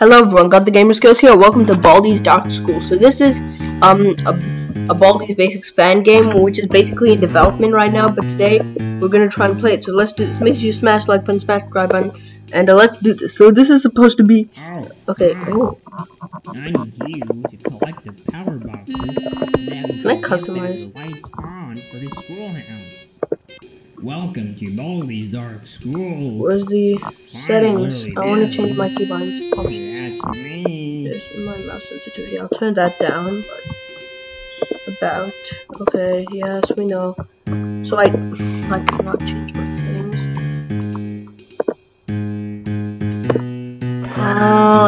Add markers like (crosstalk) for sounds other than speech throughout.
Hello everyone, Got the Gamer Skills here. Welcome to Baldi's Dark School. So this is um a, a Baldi's Basics fan game, which is basically in development right now. But today we're gonna try and play it. So let's do this. Make sure you smash like button, smash subscribe button, and uh, let's do this. So this is supposed to be Oh, okay. Oh, I need you to collect the power boxes. Can I customize? lights on for the schoolhouse. Welcome to Baldi's Dark School. where's the settings? I want to change my keybinds. Oh, That's me. This is my mouse sensitivity. I'll turn that down. About okay. Yes, we know. So I I cannot change my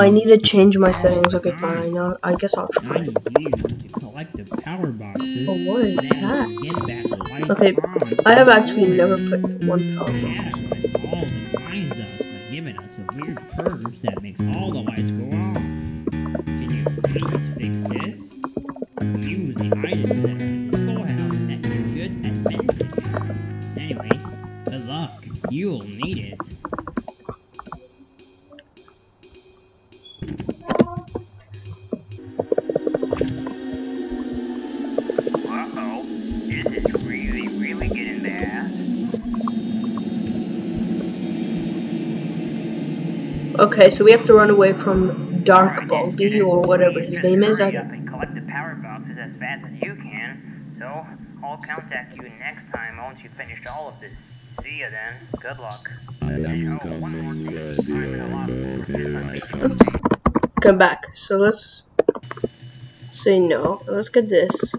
I need to change my settings. Okay, fine. I'll, I guess I'll try. to collect the power boxes. Oh, what is that? we can get back the lights Okay. I have actually never played one power box. Shadow has all advised us by giving us a weird purge that makes all the lights go off. Can you please fix this? Use the items that are in the schoolhouse and you're good at. Anyway, good luck. You'll Okay, so we have to run away from Dark Baldi or whatever his name is. I Hurry and collect the power boxes as fast as you can. So, I'll contact you next time once you finished all of this. See ya then. Good luck. I am one more coming, thing. I'm in a lot of radio, here I business. come. Come back. So let's say no. Let's get this.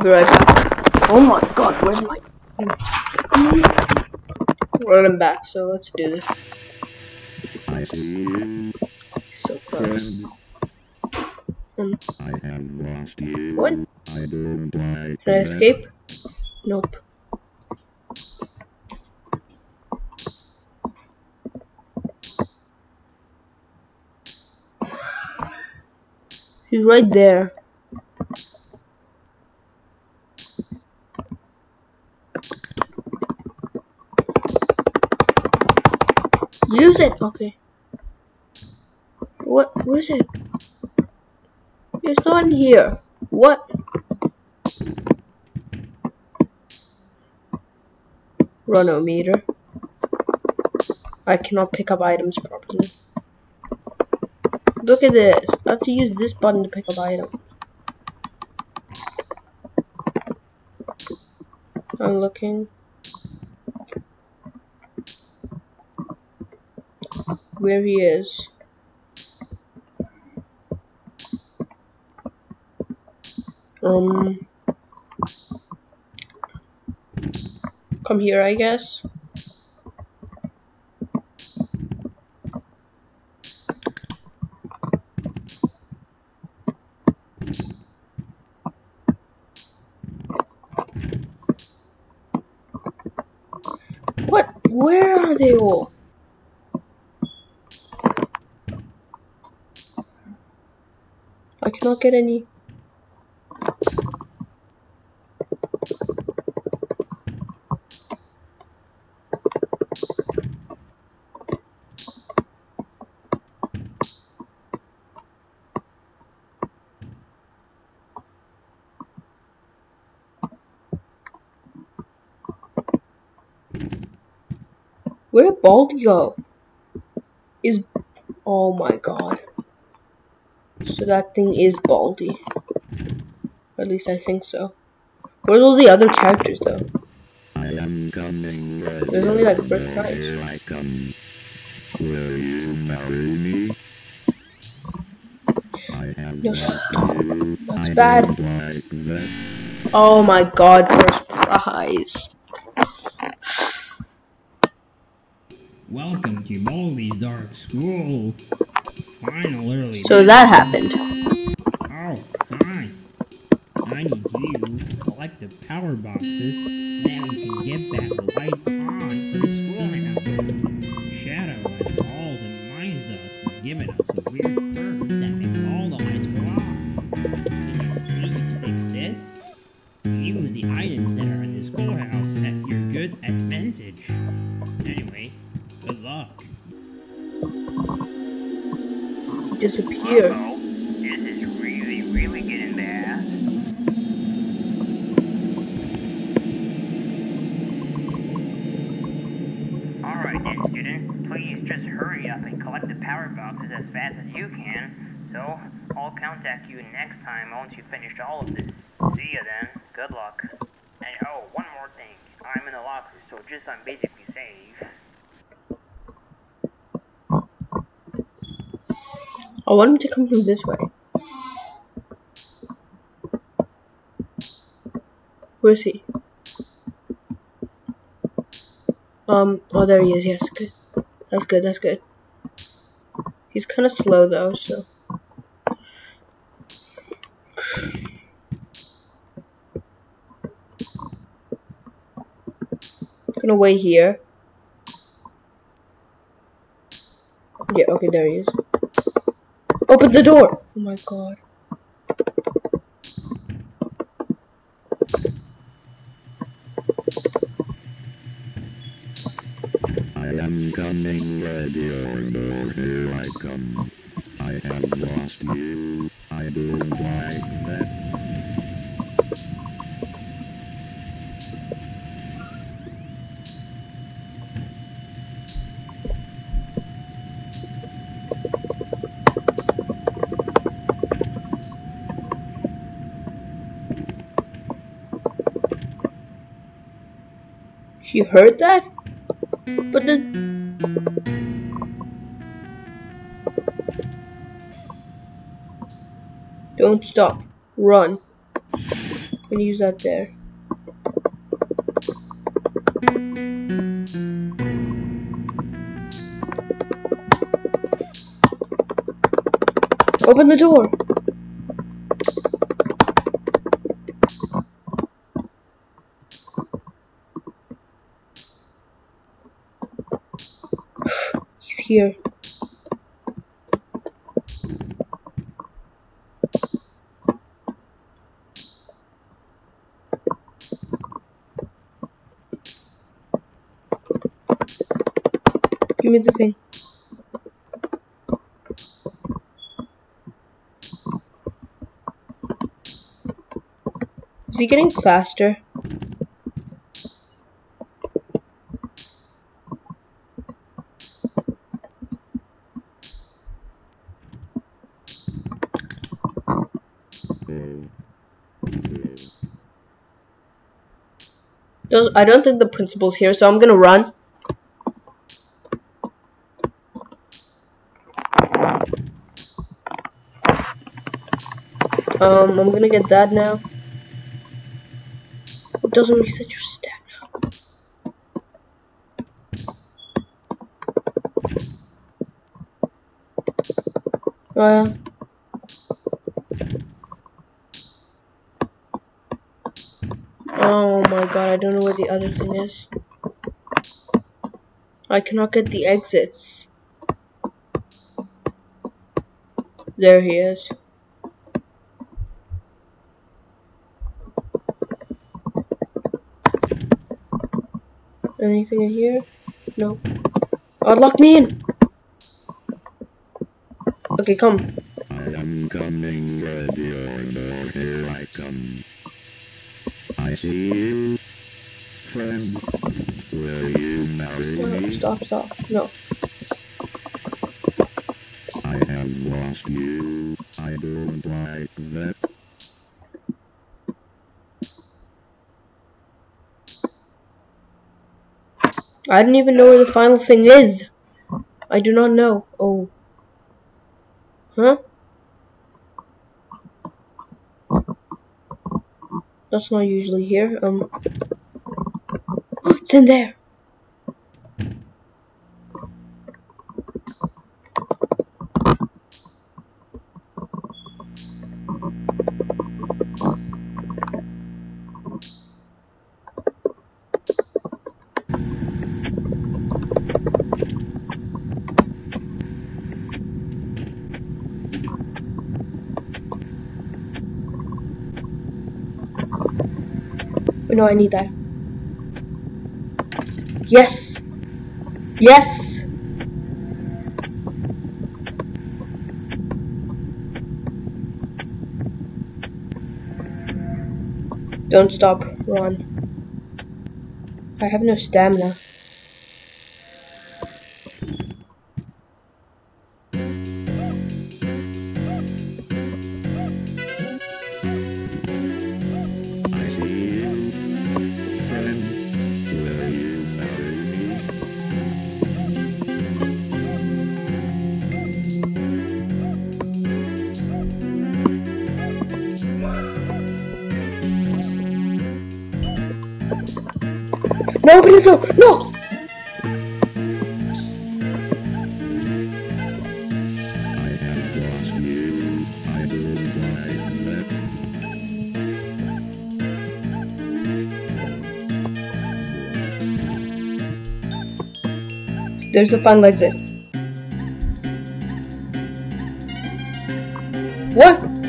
I'll be right back. Oh my god, where's my... Running back, so let's do this. I see you, So close. friend. Hmm. I have lost you. What? I don't like Can I that. escape? Nope. He's right there. Use it. Okay. What? Where is it? It's not in here. What? Runometer. I cannot pick up items properly. Look at this. I have to use this button to pick up items. I'm looking. Where he is. Um. Come here, I guess. What? Where are they all? I cannot get any. Where did Baldi go? Is oh my god. So that thing is Baldi. Or at least I think so. Where's all the other characters though? I am coming, There's only like first prize. I come. Will you marry me? I have No. (gasps) That's I bad. like that. Oh my god, first prize. Welcome to Baldi's Dark School. Final early. So that happened. Oh, hi. I need you to collect the power boxes, then we can get back the lights on boxes as fast as you can. So, I'll contact you next time once you've finished all of this. See ya then. Good luck. And oh, one more thing. I'm in the locker, so just I'm basically safe. I want him to come from this way. Where is he? Um, oh there he is, yes, good. That's good, that's good. He's kind of slow though, so. Gonna wait here. Yeah, okay, there he is. Open the door! Oh my god. I am coming, no, here I come. I have lost you. I don't like that. You heard that? But the Don't stop. Run. I'm gonna use that there. Open the door. Here. Give me the thing. Is he getting faster? I don't think the principal's here, so I'm gonna run. Um, I'm gonna get that now. It doesn't reset your stat now. Uh, oh my god, I don't know where the other thing is. I cannot get the exits. There he is. Anything in here? No. Oh, uh, lock me in! Okay, come. I am coming, ready or no, here I come. I see you, friend. Will you marry No, me? stop, stop. No. I have lost you. I don't like that. I don't even know where the final thing is. I do not know. Oh. Huh? That's not usually here. Um. It's in there. No, I need that. Yes! Yes! Don't stop, run. I have no stamina. Find that. There's the final exit. What?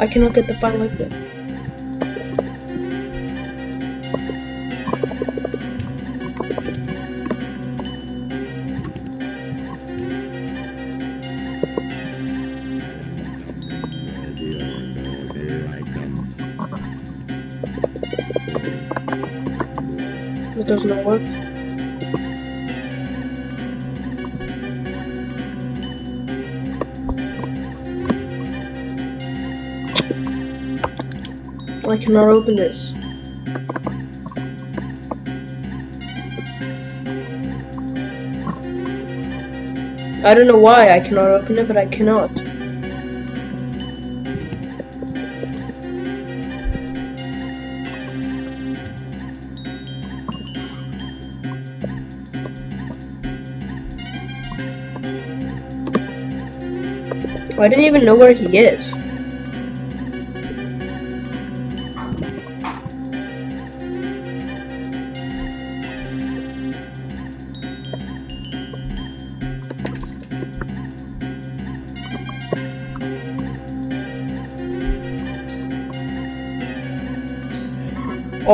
I cannot get the final exit. It does not work. I cannot open this. I don't know why I cannot open it, but I cannot. I didn't even know where he is.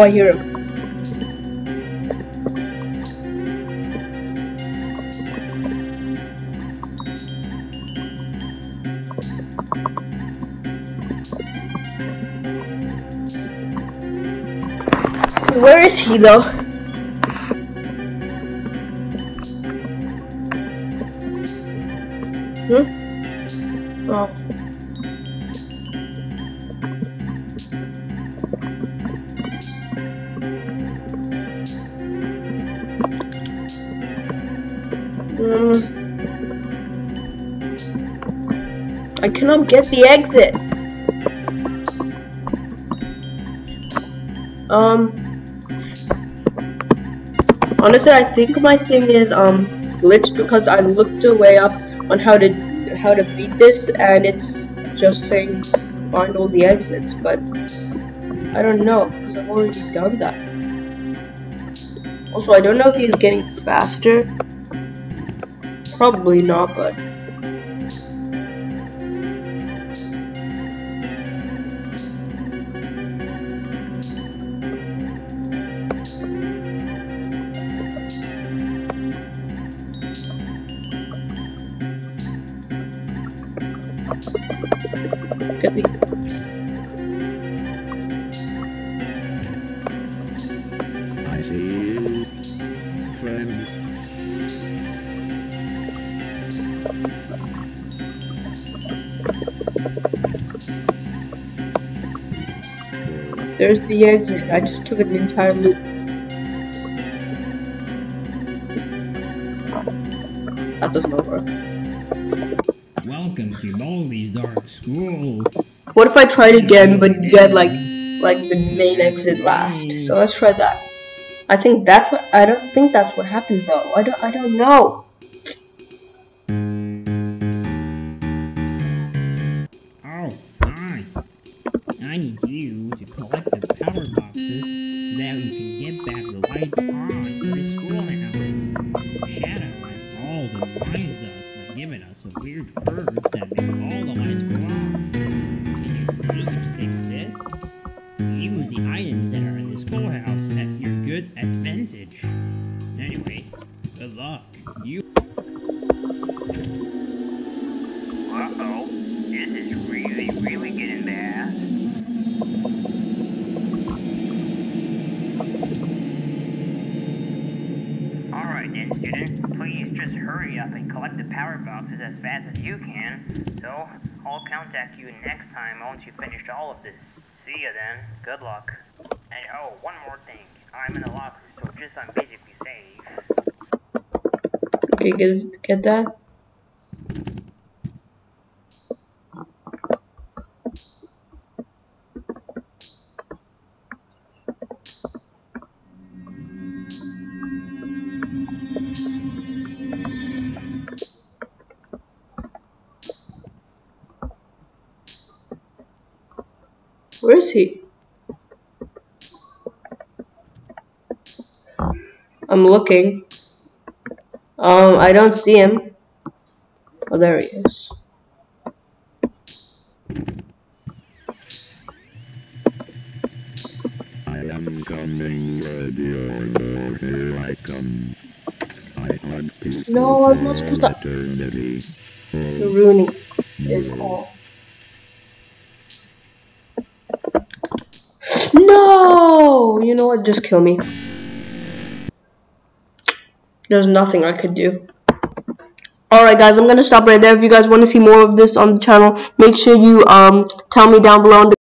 Hear him. Where is he though? I cannot get the exit. Um. Honestly, I think my thing is um glitched because I looked a way up on how to how to beat this, and it's just saying find all the exits, but I don't know because I've already done that. Also, I don't know if he's getting faster. Probably not, but there's the exit. I just took an entire loop. That does not work. Welcome to Baldi's Dark School. What if I tried again but get like like the main exit last? So let's try that. I think that's what I don't think that's what happened though. I don't I don't know. Once you finish all of this. See ya then. Good luck. And oh, one more thing. I'm in the locker, so just I'm basically safe. Okay, get get that. Where is he? I'm looking. Um, I don't see him. Oh, there he is. I am coming, ready or no, here I come. I hunt people No, I'm not supposed to- eternity. You're Oh, ruining it all. No! You know what? Just kill me. There's nothing I could do. Alright guys, I'm gonna stop right there. If you guys want to see more of this on the channel, make sure you um tell me down below in the